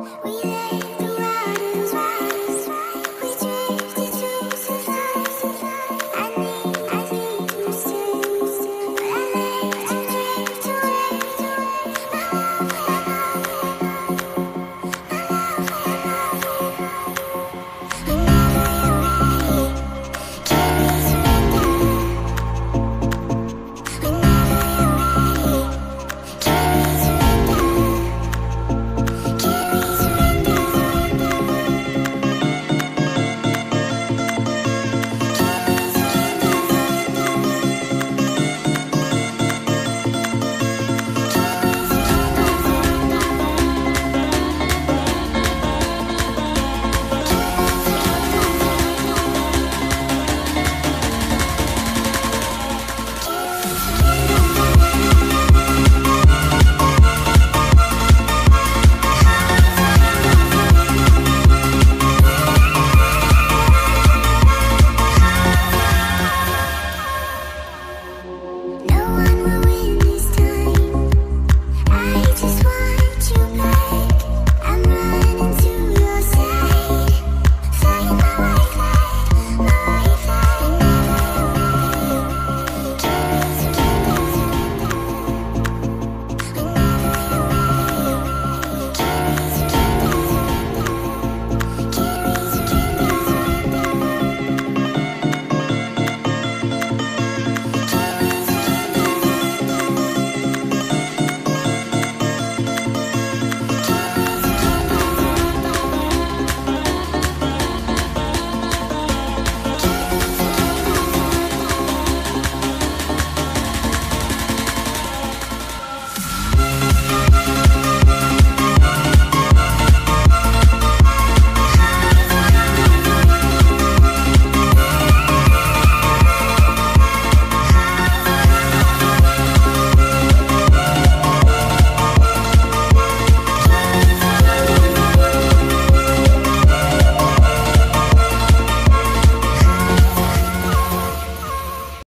We